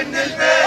in this bed.